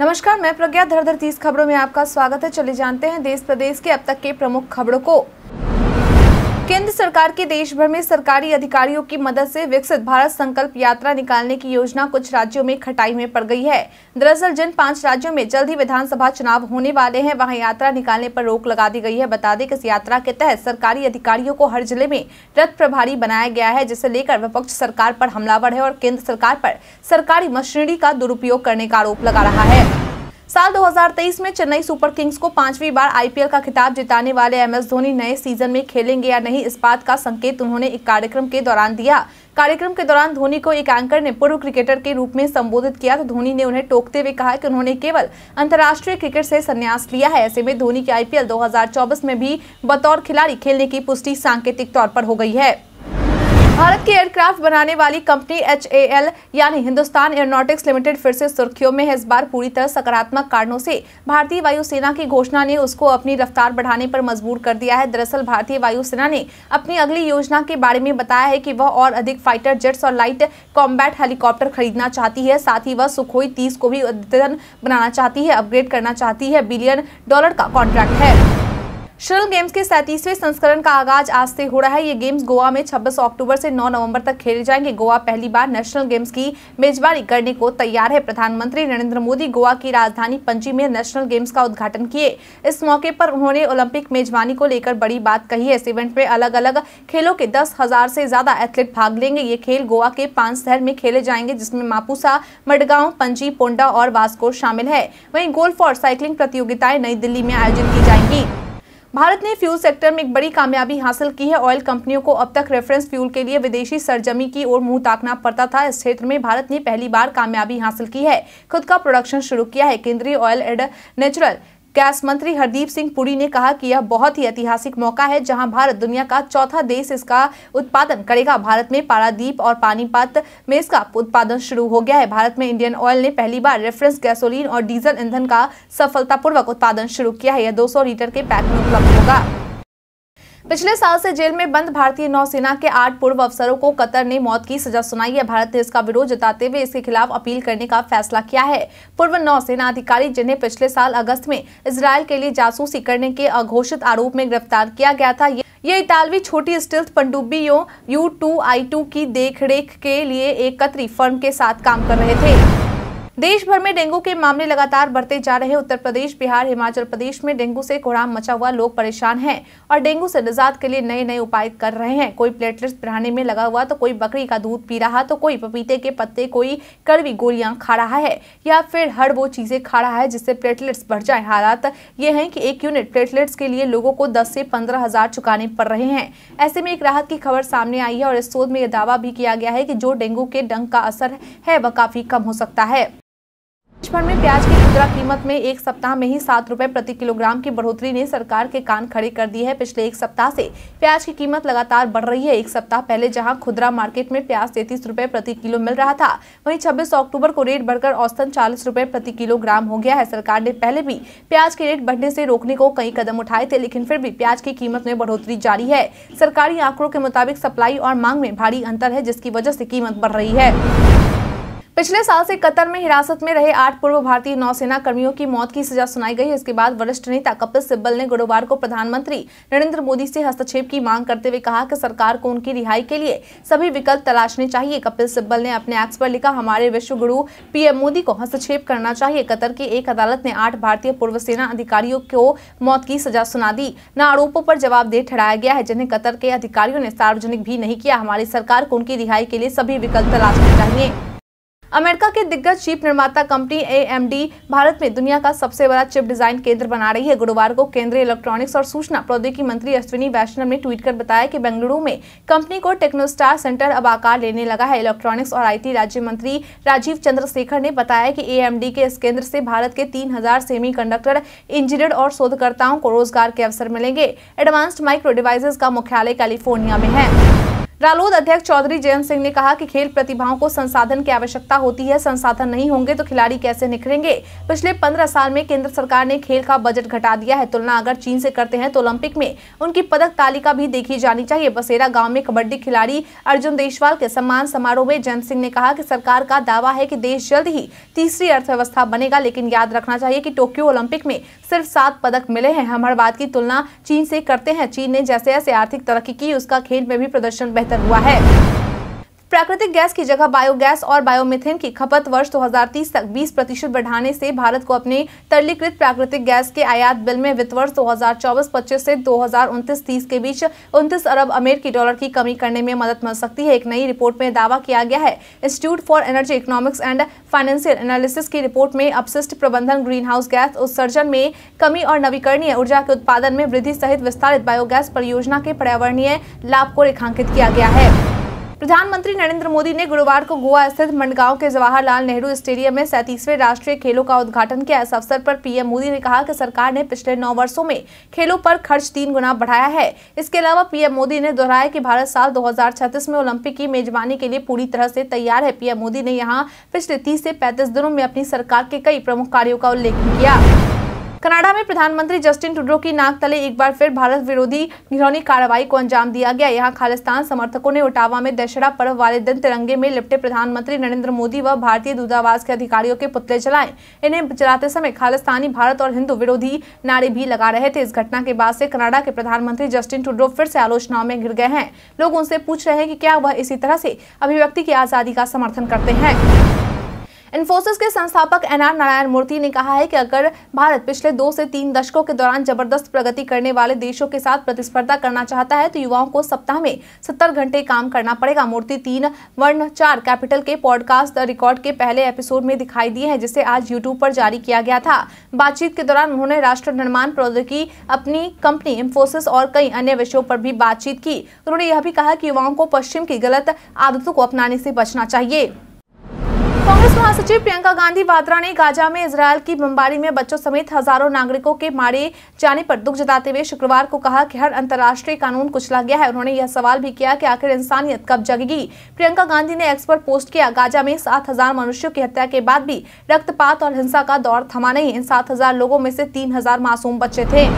नमस्कार, मैं प्रज्ञा, धरधर तीस खबरों में आपका स्वागत है। चले जानते हैं देश प्रदेश के अब तक के प्रमुख खबरों को। केंद्र सरकार के देश भर में सरकारी अधिकारियों की मदद से विकसित भारत संकल्प यात्रा निकालने की योजना कुछ राज्यों में खटाई में पड़ गई है। दरअसल, जिन पाँच राज्यों में जल्द ही विधानसभा चुनाव होने वाले हैं, वहाँ यात्रा निकालने पर रोक लगा दी गई है। बता दें कि इस यात्रा के तहत सरकारी अधिकारियों को हर ज़िले में रथ प्रभारी बनाया गया है, जिसे लेकर विपक्ष सरकार पर हमलावर है और केंद्र सरकार पर सरकारी मशीनरी का दुरुपयोग करने का आरोप लगा रहा है। साल 2023 में चेन्नई सुपर किंग्स को पांचवी बार आईपीएल का खिताब जिताने वाले एम एस धोनी नए सीज़न में खेलेंगे या नहीं, इस बात का संकेत उन्होंने एक कार्यक्रम के दौरान दिया। कार्यक्रम के दौरान धोनी को एक एंकर ने पूर्व क्रिकेटर के रूप में संबोधित किया तो धोनी ने उन्हें टोकते हुए कहा कि उन्होंने केवल अंतर्राष्ट्रीय क्रिकेट से संन्यास लिया है। ऐसे में धोनी की आईपीएल 2024 में भी बतौर खिलाड़ी खेलने की पुष्टि सांकेतिक तौर पर हो गई है। भारत की एयरक्राफ्ट बनाने वाली कंपनी एचएएल, यानी हिंदुस्तान एयरोनॉटिक्स लिमिटेड फिर से सुर्खियों में है। इस बार पूरी तरह सकारात्मक कारणों से भारतीय वायुसेना की घोषणा ने उसको अपनी रफ्तार बढ़ाने पर मजबूर कर दिया है। दरअसल भारतीय वायुसेना ने अपनी अगली योजना के बारे में बताया है कि वह और अधिक फाइटर जेट्स और लाइट कॉम्बैट हेलीकॉप्टर खरीदना चाहती है। साथ ही वह सुखोई तीस को भी अद्यतन बनाना चाहती है, अपग्रेड करना चाहती है। बिलियन डॉलर का कॉन्ट्रैक्ट है। शटल गेम्स के सैंतीसवें संस्करण का आगाज़ आज से हो रहा है। ये गेम्स गोवा में 26 अक्टूबर से 9 नवंबर तक खेले जाएँगे। गोवा पहली बार नेशनल गेम्स की मेजबानी करने को तैयार है। प्रधानमंत्री नरेंद्र मोदी गोवा की राजधानी पंची में नेशनल गेम्स का उद्घाटन किए। इस मौके पर उन्होंने ओलंपिक मेजबानी को लेकर बड़ी बात कही है। इस इवेंट में अलग अलग खेलों के दस हज़ार से ज़्यादा एथलीट भाग लेंगे। ये खेल गोवा के पाँच शहर में खेले जाएँगे, जिसमें मापूसा, मडगांव पंची पोंडा और वास्को शामिल है। वहीं गोल्फ और साइकिलिंग प्रतियोगिताएँ नई दिल्ली में आयोजित की जाएँगी। भारत ने फ्यूल सेक्टर में एक बड़ी कामयाबी हासिल की है। ऑयल कंपनियों को अब तक रेफरेंस फ्यूल के लिए विदेशी सरजमी की ओर मुँह ताकना पड़ता था। इस क्षेत्र में भारत ने पहली बार कामयाबी हासिल की है। खुद का प्रोडक्शन शुरू किया है। केंद्रीय ऑयल एंड नेचुरल गैस मंत्री हरदीप सिंह पुरी ने कहा कि यह बहुत ही ऐतिहासिक मौका है, जहाँ भारत दुनिया का चौथा देश इसका उत्पादन करेगा। भारत में पारादीप और पानीपत में इसका उत्पादन शुरू हो गया है। भारत में इंडियन ऑयल ने पहली बार रेफरेंस गैसोलीन और डीजल ईंधन का सफलतापूर्वक उत्पादन शुरू किया है। यह दो सौ लीटर के पैक में उपलब्ध होगा। पिछले साल से जेल में बंद भारतीय नौसेना के आठ पूर्व अफसरों को कतर ने मौत की सजा सुनाई है। भारत ने इसका विरोध जताते हुए इसके खिलाफ अपील करने का फैसला किया है। पूर्व नौसेना अधिकारी, जिन्हें पिछले साल अगस्त में इसराइल के लिए जासूसी करने के अघोषित आरोप में गिरफ़्तार किया गया था, ये इतालवी छोटी स्टिल्थ पनडुब्बियों यू टू आई टू की देखरेख के लिए एक कतरी फर्म के साथ काम कर रहे थे। देश भर में डेंगू के मामले लगातार बढ़ते जा रहे उत्तर प्रदेश, बिहार, हिमाचल प्रदेश में डेंगू से कोहराम मचा हुआ, लोग परेशान हैं और डेंगू से निजात के लिए नए नए उपाय कर रहे हैं। कोई प्लेटलेट्स बढ़ाने में लगा हुआ तो कोई बकरी का दूध पी रहा तो कोई पपीते के पत्ते, कोई कड़वी गोलियाँ खा रहा है या फिर हर वो चीज़ें खा रहा है जिससे प्लेटलेट्स बढ़ जाए। हालात ये है की एक यूनिट प्लेटलेट्स के लिए लोगों को दस से पंद्रह हज़ार चुकाने पड़ रहे हैं। ऐसे में एक राहत की खबर सामने आई है और इस शोध में यह दावा भी किया गया है की जो डेंगू के डंग का असर है, वह काफ़ी कम हो सकता है। देश भर में प्याज की खुदरा कीमत में एक सप्ताह में ही सात रुपए प्रति किलोग्राम की बढ़ोतरी ने सरकार के कान खड़े कर दी है। पिछले एक सप्ताह से प्याज की कीमत लगातार बढ़ रही है। एक सप्ताह पहले जहाँ खुदरा मार्केट में प्याज तैतीस रुपए प्रति किलो मिल रहा था, वहीं 26 अक्टूबर को रेट बढ़कर औसतन चालीस रुपए प्रति किलोग्राम हो गया है। सरकार ने पहले भी प्याज के रेट बढ़ने से रोकने को कई कदम उठाए थे, लेकिन फिर भी प्याज की कीमत में बढ़ोतरी जारी है। सरकारी आंकड़ों के मुताबिक सप्लाई और मांग में भारी अंतर है, जिसकी वजह से कीमत बढ़ रही है। पिछले साल से कतर में हिरासत में रहे आठ पूर्व भारतीय नौसेना कर्मियों की मौत की सजा सुनाई गई इसके बाद वरिष्ठ नेता कपिल सिब्बल ने गुरुवार को प्रधानमंत्री नरेंद्र मोदी से हस्तक्षेप की मांग करते हुए कहा कि सरकार को उनकी रिहाई के लिए सभी विकल्प तलाशने चाहिए। कपिल सिब्बल ने अपने एक्स पर लिखा, हमारे विश्व गुरु पीएम मोदी को हस्तक्षेप करना चाहिए। कतर की एक अदालत ने आठ भारतीय पूर्व सेना अधिकारियों को मौत की सजा सुना दी। न आरोपों पर जवाब दे ठहराया गया है, जिन्हें कतर के अधिकारियों ने सार्वजनिक भी नहीं किया। हमारी सरकार को उनकी रिहाई के लिए सभी विकल्प तलाशने चाहिए। अमेरिका के दिग्गज चिप निर्माता कंपनी एएमडी भारत में दुनिया का सबसे बड़ा चिप डिज़ाइन केंद्र बना रही है। गुरुवार को केंद्रीय इलेक्ट्रॉनिक्स और सूचना प्रौद्योगिकी मंत्री अश्विनी वैष्णव ने ट्वीट कर बताया कि बेंगलुरु में कंपनी को टेक्नोस्टार सेंटर अब आकार लेने लगा है। इलेक्ट्रॉनिक्स और आईटी राज्य मंत्री राजीव चंद्रशेखर ने बताया कि एएमडी के इस केंद्र से भारत के तीन सेमी कंडक्टर इंजीनियर और शोधकर्ताओं को रोज़गार के अवसर मिलेंगे। एडवांस्ड माइक्रो डिवाइसेज का मुख्यालय कैलिफ़ोर्निया में है। रालोद अध्यक्ष चौधरी जयंत सिंह ने कहा कि खेल प्रतिभाओं को संसाधन की आवश्यकता होती है, संसाधन नहीं होंगे तो खिलाड़ी कैसे निखरेंगे? पिछले पंद्रह साल में केंद्र सरकार ने खेल का बजट घटा दिया है। तुलना अगर चीन से करते हैं तो ओलंपिक में उनकी पदक तालिका भी देखी जानी चाहिए। बसेरा गाँव में कबड्डी खिलाड़ी अर्जुन देशवाल के सम्मान समारोह में जयंत सिंह ने कहा की सरकार का दावा है की देश जल्द ही तीसरी अर्थव्यवस्था बनेगा, लेकिन याद रखना चाहिए की टोक्यो ओलंपिक में सिर्फ़ सात पदक मिले हैं। हम हर बात की तुलना चीन से करते हैं। चीन ने जैसे जैसे आर्थिक तरक्की की, उसका खेल में भी प्रदर्शन हुआ है प्राकृतिक गैस की जगह बायोगैस और बायोमिथेन की खपत वर्ष 2030 तक 20 प्रतिशत बढ़ाने से भारत को अपने तरलीकृत प्राकृतिक गैस के आयात बिल में वित्त वर्ष 2024-25 से 2029-30 के बीच 29 अरब अमेरिकी डॉलर की कमी करने में मदद मिल सकती है। एक नई रिपोर्ट में दावा किया गया है। Institute for energy economics and financial analysis की रिपोर्ट में अपशिष्ट प्रबंधन ग्रीन हाउस गैस उत्सर्जन में कमी और नवीकरणीय ऊर्जा के उत्पादन में वृद्धि सहित विस्तारित बायोगैस परियोजना के पर्यावरणीय लाभ को रेखांकित किया गया है। प्रधानमंत्री नरेंद्र मोदी ने गुरुवार को गोवा स्थित मंडगांव के जवाहरलाल नेहरू स्टेडियम में सैंतीसवें राष्ट्रीय खेलों का उद्घाटन किया। इस अवसर पर पीएम मोदी ने कहा कि सरकार ने पिछले नौ वर्षों में खेलों पर खर्च तीन गुना बढ़ाया है। इसके अलावा पीएम मोदी ने दोहराया कि भारत साल दो हज़ार छत्तीस में ओलंपिक की मेजबानी के लिए पूरी तरह से तैयार है। पीएम मोदी ने यहाँ पिछले तीस से पैंतीस दिनों में अपनी सरकार के कई प्रमुख कार्यो का उल्लेख किया। कनाडा में प्रधानमंत्री जस्टिन टूडो की नाक तले एक बार फिर भारत विरोधी घिरौनी कार्रवाई को अंजाम दिया गया। यहाँ खालिस्तान समर्थकों ने ओटावा में दशहरा पर्व वाले दिन तिरंगे में लिपटे प्रधानमंत्री नरेंद्र मोदी व भारतीय दूतावास के अधिकारियों के पुतले जलाए। इन्हें जलाते समय खालिस्तानी भारत और हिंदू विरोधी नारे भी लगा रहे थे। इस घटना के बाद से कनाडा के प्रधानमंत्री जस्टिन टूडो फिर से आलोचनाओं में गिर गए हैं। लोग उनसे पूछ रहे हैं कि क्या वह इसी तरह से अभिव्यक्ति की आज़ादी का समर्थन करते हैं। इन्फोसिस के संस्थापक एनआर नारायण मूर्ति ने कहा है कि अगर भारत पिछले दो से तीन दशकों के दौरान ज़बरदस्त प्रगति करने वाले देशों के साथ प्रतिस्पर्धा करना चाहता है तो युवाओं को सप्ताह में सत्तर घंटे काम करना पड़ेगा। मूर्ति तीन वर्ण चार कैपिटल के पॉडकास्ट रिकॉर्ड के पहले एपिसोड में दिखाई दिए हैं, जिसे आज यूट्यूब पर जारी किया गया था। बातचीत के दौरान उन्होंने राष्ट्र निर्माण प्रौद्योगिकी, अपनी कंपनी इन्फोसिस और कई अन्य विषयों पर भी बातचीत की। उन्होंने यह भी कहा कि युवाओं को पश्चिम की गलत आदतों को अपनाने से बचना चाहिए। कांग्रेस महासचिव प्रियंका गांधी वाड्रा ने गाजा में इसराइल की बमबारी में बच्चों समेत हज़ारों नागरिकों के मारे जाने पर दुख जताते हुए शुक्रवार को कहा कि हर अंतर्राष्ट्रीय कानून कुचला गया है। उन्होंने यह सवाल भी किया कि आखिर इंसानियत कब जगेगी? प्रियंका गांधी ने एक्स पर पोस्ट किया, गाजा में सात हज़ार मनुष्यों की हत्या के बाद भी रक्तपात और हिंसा का दौर थमा नहीं। इन सात हज़ार लोगों में से तीन हज़ार मासूम बच्चे थे।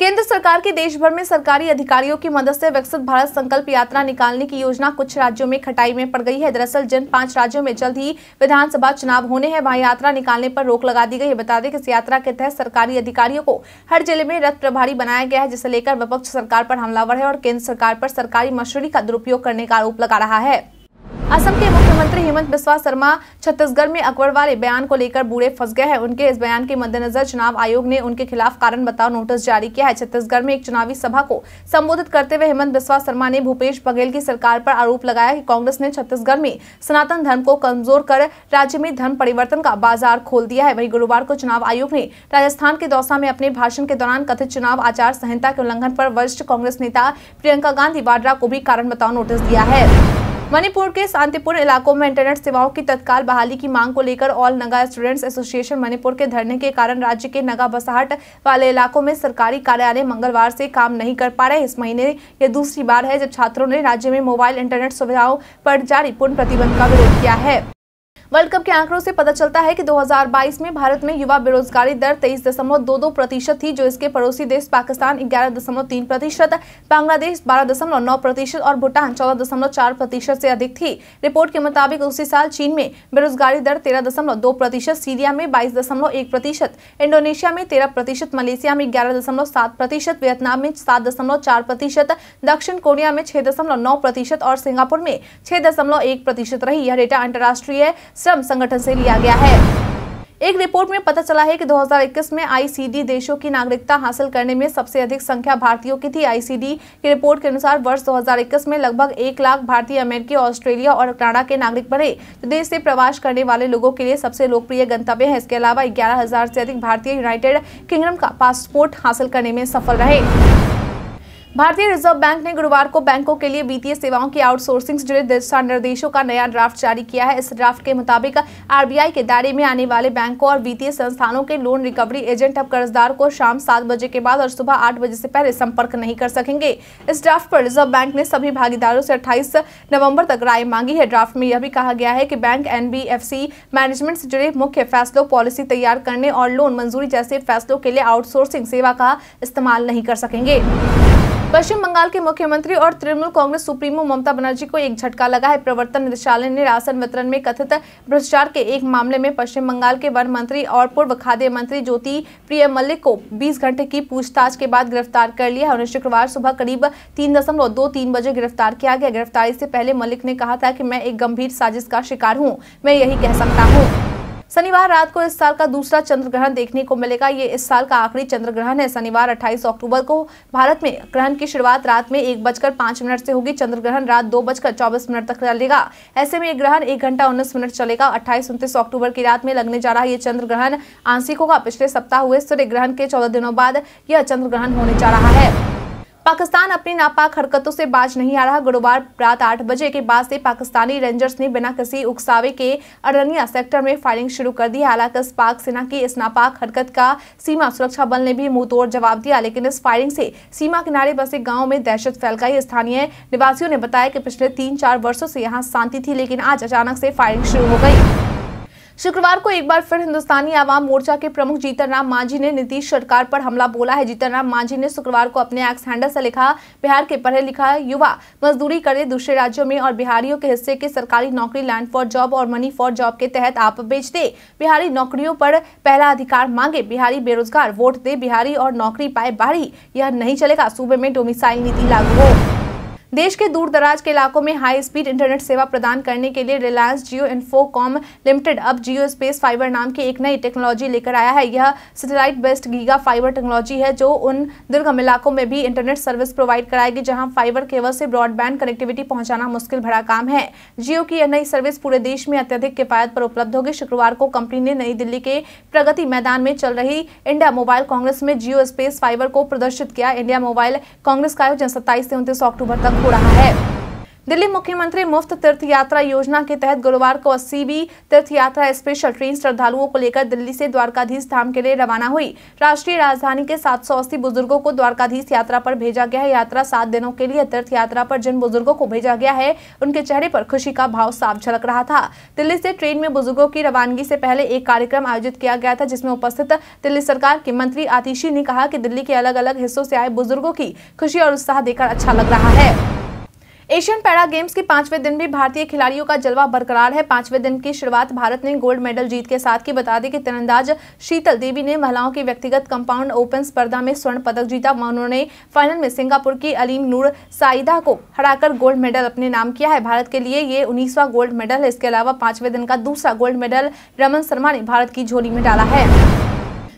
केंद्र सरकार की देश भर में सरकारी अधिकारियों की मदद से विकसित भारत संकल्प यात्रा निकालने की योजना कुछ राज्यों में खटाई में पड़ गई है। दरअसल, जिन पाँच राज्यों में जल्द ही विधानसभा चुनाव होने हैं, वहाँ यात्रा निकालने पर रोक लगा दी गई है। बता दें कि इस यात्रा के तहत सरकारी अधिकारियों को हर ज़िले में रथ प्रभारी बनाया गया है, जिसे लेकर विपक्ष सरकार पर हमलावर है और केंद्र सरकार पर सरकारी मशीनरी का दुरुपयोग करने का आरोप लगा रहा है। असम के मुख्यमंत्री हेमंत बिस्वा शर्मा छत्तीसगढ़ में अकबर वाले बयान को लेकर बूढ़े फंस गए हैं। उनके इस बयान के मद्देनजर चुनाव आयोग ने उनके खिलाफ कारण बताओ नोटिस जारी किया है। छत्तीसगढ़ में एक चुनावी सभा को संबोधित करते हुए हेमंत बिस्वा शर्मा ने भूपेश बघेल की सरकार पर आरोप लगाया कि कांग्रेस ने छत्तीसगढ़ में सनातन धर्म को कमज़ोर कर राज्य में धर्म परिवर्तन का बाज़ार खोल दिया है। वही गुरुवार को चुनाव आयोग ने राजस्थान के दौसा में अपने भाषण के दौरान कथित चुनाव आचार संहिता के उल्लंघन पर वरिष्ठ कांग्रेस नेता प्रियंका गांधी वाड्रा को भी कारण बताओ नोटिस दिया है। मणिपुर के शांतिपूर्ण इलाकों में इंटरनेट सेवाओं की तत्काल बहाली की मांग को लेकर all Naga students association Manipur के धरने के कारण राज्य के नगा बसाहट वाले इलाकों में सरकारी कार्यालय मंगलवार से काम नहीं कर पा रहे। इस महीने यह दूसरी बार है जब छात्रों ने राज्य में मोबाइल इंटरनेट सुविधाओं पर जारी पूर्ण प्रतिबंध का विरोध किया है। वर्ल्ड कप के आंकड़ों से पता चलता है कि 2022 में भारत में युवा बेरोजगारी दर तेईस दशमलव दो दो प्रतिशत थी, जो इसके पड़ोसी देश पाकिस्तान ग्यारह दशमलव तीन प्रतिशत, बांग्लादेश बारह दशमलव नौ प्रतिशत और भूटान चौदह दशमलव चार प्रतिशत से अधिक थी। रिपोर्ट के मुताबिक उसी साल चीन में बेरोजगारी दर तेरह दशमलव दो प्रतिशत, सीरिया में बाईस दशमलव एक प्रतिशत, इंडोनेशिया में तेरह प्रतिशत, मलेशिया में ग्यारह दशमलव सात प्रतिशत, वियतनाम में सात दशमलव चार प्रतिशत, दक्षिण कोरिया में छह दशमलव नौ प्रतिशत और सिंगापुर में छह दशमलव एक प्रतिशत रही। यह डेटा अंतर्राष्ट्रीय श्रम संगठन से लिया गया है। एक रिपोर्ट में पता चला है कि 2021 में आईसीडी देशों की नागरिकता हासिल करने में सबसे अधिक संख्या भारतीयों की थी। आईसीडी की रिपोर्ट के अनुसार वर्ष 2021 में लगभग एक लाख भारतीय, अमेरिकी, ऑस्ट्रेलिया और कनाडा के नागरिक बने। जो देश से प्रवास करने वाले लोगों के लिए सबसे लोकप्रिय गंतव्य है। इसके अलावा ग्यारह से अधिक भारतीय, यूनाइटेड किंगडम का पासपोर्ट हासिल करने में सफल रहे। भारतीय रिज़र्व बैंक ने गुरुवार को बैंकों के लिए वित्तीय सेवाओं की आउटसोर्सिंग से जुड़े दिशा निर्देशों का नया ड्राफ्ट जारी किया है। इस ड्राफ्ट के मुताबिक आरबीआई के दायरे में आने वाले बैंकों और वित्तीय संस्थानों के लोन रिकवरी एजेंट अब कर्जदार को शाम सात बजे के बाद और सुबह आठ बजे से पहले संपर्क नहीं कर सकेंगे। इस ड्राफ्ट पर रिज़र्व बैंक ने सभी भागीदारों से अट्ठाईस नवंबर तक राय मांगी है। ड्राफ्ट में यह भी कहा गया है की बैंक एनबीएफसी मैनेजमेंट से जुड़े मुख्य फैसलों, पॉलिसी तैयार करने और लोन मंजूरी जैसे फैसलों के लिए आउटसोर्सिंग सेवा का इस्तेमाल नहीं कर सकेंगे। पश्चिम बंगाल के मुख्यमंत्री और तृणमूल कांग्रेस सुप्रीमो ममता बनर्जी को एक झटका लगा है। प्रवर्तन निदेशालय ने राशन वितरण में कथित भ्रष्टाचार के एक मामले में पश्चिम बंगाल के वन मंत्री और पूर्व खाद्य मंत्री ज्योति प्रिय मल्लिक को 20 घंटे की पूछताछ के बाद गिरफ़्तार कर लिया है उन्हें शुक्रवार सुबह करीब तीन दशमलव दो तीन बजे गिरफ़्तार किया गया। गिरफ्तारी से पहले मलिक ने कहा था कि मैं एक गंभीर साजिश का शिकार हूँ। मैं यही कह सकता हूँ। शनिवार रात को इस साल का दूसरा चंद्र ग्रहण देखने को मिलेगा। ये इस साल का आखिरी चंद्र ग्रहण है। शनिवार 28 अक्टूबर को भारत में ग्रहण की शुरुआत रात में एक बजकर पाँच मिनट से होगी। चंद्र ग्रहण रात दो बजकर चौबीस मिनट तक चलेगा। ऐसे में ये ग्रहण एक घंटा उन्नीस मिनट चलेगा। अट्ठाईस, उनतीस अक्टूबर की रात में लगने जा रहा है ये चंद्र ग्रहण आंशिक होगा। पिछले सप्ताह हुए सूर्य ग्रहण के चौदह दिनों बाद यह चंद्र ग्रहण होने जा रहा है। पाकिस्तान अपनी नापाक हरकतों से बाज नहीं आ रहा। गुरुवार रात आठ बजे के बाद से पाकिस्तानी रेंजर्स ने बिना किसी उकसावे के अरनिया सेक्टर में फायरिंग शुरू कर दी। हालाँकि पाक सेना की इस नापाक हरकत का सीमा सुरक्षा बल ने भी मुंहतोड़ जवाब दिया, लेकिन इस फायरिंग से सीमा किनारे बसे गाँव में दहशत फैल गई स्थानीय निवासियों ने बताया कि पिछले तीन चार वर्षो से यहाँ शांति थी, लेकिन आज अचानक से फायरिंग शुरू हो गई। शुक्रवार को एक बार फिर हिंदुस्तानी आवाम मोर्चा के प्रमुख जीतन राम मांझी ने नीतीश सरकार पर हमला बोला है। जीतन राम मांझी ने शुक्रवार को अपने एक्स हैंडल से लिखा, बिहार के पढ़े लिखा युवा मजदूरी करे दूसरे राज्यों में और बिहारियों के हिस्से की सरकारी नौकरी लैंड फॉर जॉब और मनी फॉर जॉब के तहत आप बेच दे। बिहारी नौकरियों पर पहला अधिकार मांगे, बिहारी बेरोजगार वोट दे, बिहारी और नौकरी पाए बाहरी। यह नहीं चलेगा, सूबे में डोमिसाइल नीति लागू हो। देश के दूर दराज के इलाकों में हाई स्पीड इंटरनेट सेवा प्रदान करने के लिए रिलायंस जियो इन्फोकॉम लिमिटेड अब जियो स्पेस फाइबर नाम की एक नई टेक्नोलॉजी लेकर आया है। यह satellite based giga fibre technology है जो उन दुर्गम इलाकों में भी इंटरनेट सर्विस प्रोवाइड कराएगी, जहाँ फाइबर केवल से ब्रॉडबैंड कनेक्टिविटी पहुंचाना मुश्किल भरा काम है। जियो की यह नई सर्विस पूरे देश में अत्यधिक किफायत पर उपलब्ध होगी। शुक्रवार को कंपनी ने नई दिल्ली के प्रगति मैदान में चल रही इंडिया मोबाइल कांग्रेस में जियो स्पेस फाइबर को प्रदर्शित किया। इंडिया मोबाइल कांग्रेस का आयोजन सत्ताईस से उनतीस अक्टूबर तक हो रहा है। दिल्ली मुख्यमंत्री मुफ़्त तीर्थ यात्रा योजना के तहत गुरुवार को अस्सीवी तीर्थ यात्रा स्पेशल ट्रेन श्रद्धालुओं को लेकर दिल्ली से द्वारकाधीश धाम के लिए रवाना हुई। राष्ट्रीय राजधानी के 780 बुज़ुर्गों को द्वारकाधीश यात्रा पर भेजा गया है। यात्रा सात दिनों के लिए तीर्थ यात्रा पर जिन बुज़ुर्गों को भेजा गया है, उनके चेहरे पर खुशी का भाव साफ़ झलक रहा था। दिल्ली से ट्रेन में बुज़ुर्गों की रवानगी से पहले एक कार्यक्रम आयोजित किया गया था, जिसमें उपस्थित दिल्ली सरकार के मंत्री आतिशी ने कहा की दिल्ली के अलग अलग हिस्सों से आए बुज़ुर्गों की खुशी और उत्साह देकर अच्छा लग रहा है। एशियन पैरा गेम्स के पाँचवें दिन भी भारतीय खिलाड़ियों का जलवा बरकरार है। पाँचवें दिन की शुरुआत भारत ने गोल्ड मेडल जीत के साथ की। बता दें कि तीरंदाज शीतल देवी ने महिलाओं की व्यक्तिगत कंपाउंड ओपन स्पर्धा में स्वर्ण पदक जीता उन्होंने फाइनल में सिंगापुर की अलीम नूर साइदा को हराकर गोल्ड मेडल अपने नाम किया है। भारत के लिए ये उन्नीसवा गोल्ड मेडल है। इसके अलावा पाँचवें दिन का दूसरा गोल्ड मेडल रमन शर्मा ने भारत की झोली में डाला है।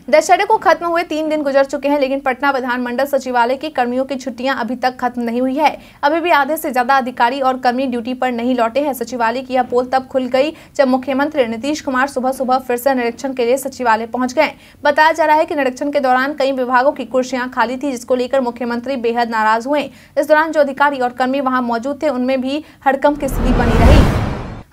दशहरे को खत्म हुए तीन दिन गुजर चुके हैं, लेकिन पटना विधानमंडल सचिवालय के कर्मियों की छुट्टियाँ अभी तक खत्म नहीं हुई है। अभी भी आधे से ज़्यादा अधिकारी और कर्मी ड्यूटी पर नहीं लौटे हैं। सचिवालय की यह पोल तब खुल गई जब मुख्यमंत्री नीतीश कुमार सुबह सुबह फिर से निरीक्षण के लिए सचिवालय पहुँच गए। बताया जा रहा है की निरीक्षण के दौरान कई विभागों की कुर्सियाँ खाली थी, जिसको लेकर मुख्यमंत्री बेहद नाराज़ हुए। इस दौरान जो अधिकारी और कर्मी वहाँ मौजूद थे, उनमें भी हड़कम की स्थिति बनी रही।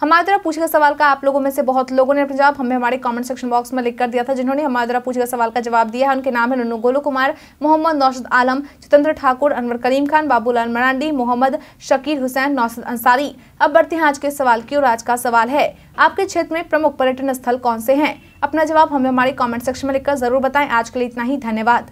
हमारे द्वारा पूछे गए सवाल का आप लोगों में से बहुत लोगों ने अपने जवाब हमें हमारे कमेंट सेक्शन बॉक्स में लिख कर दिया था, जिन्होंने हमारे द्वारा पूछे गए सवाल का जवाब दिया है। उनके नाम है नुनू गोलू कुमार, मोहम्मद नौशद आलम, जितेंद्र ठाकुर, अनवर करीम खान, बाबूलाल मरांडी, मोहम्मद शकीर हुसैन, नौशद अंसारी। अब बढ़ते हैं आज के सवाल की और आज का सवाल है, आपके क्षेत्र में प्रमुख पर्यटन स्थल कौन से हैं? अपना जवाब हमें हमारे कॉमेंट सेक्शन में लिखकर ज़रूर बताएँ। आज के लिए इतना ही। धन्यवाद।